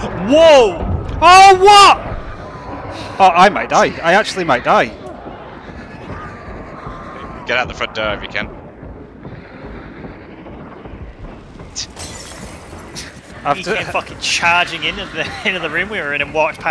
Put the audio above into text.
Whoa! Oh, what? Oh, I might die. I actually might die. Get out the front door if you can. I've He came fucking charging in at the end of the room we were in and walked past.